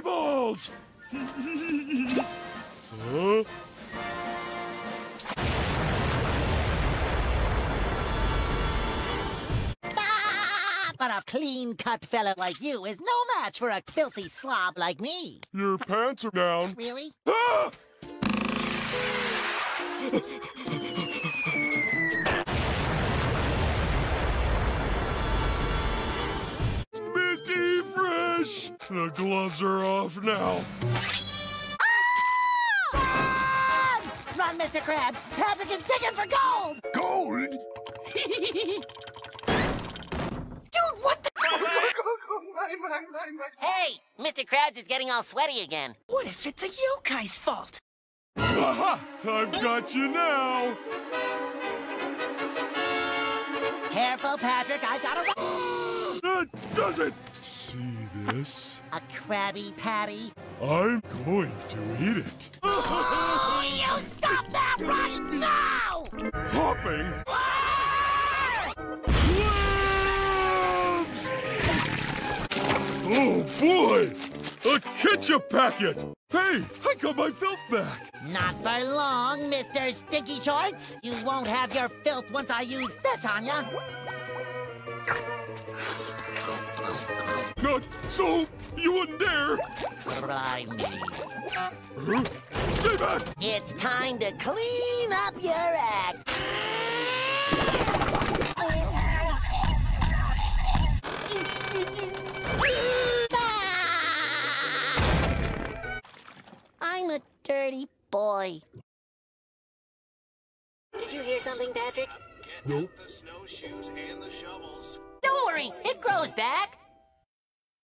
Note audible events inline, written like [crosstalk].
balls! huh? Ah, but a clean-cut fella like you is no match for a filthy slob like me. Your pants are down. Really? Ah! The gloves are off now. Run! Run, Mr. Krabs! Patrick is digging for gold! Gold? [laughs] Dude, what the... [laughs] Hey, Mr. Krabs is getting all sweaty again. What if it's a yokai's fault? Aha! I've got you now! Careful, Patrick, I got a... That does it! See this? [laughs] A Krabby Patty. I'm going to eat it. Oh, [laughs] you stop that right now! Hopping! Oh boy! A ketchup packet! Hey, I got my filth back! Not for long, Mr. Sticky Shorts. You won't have your filth once I use this on ya. Not so! You wouldn't dare! Try me. Huh? Stay back! It's time to clean up your act. Ah! I'm a dirty boy. Did you hear something, Patrick? Nope. the snowshoes and the shovels. Don't worry, it grows back.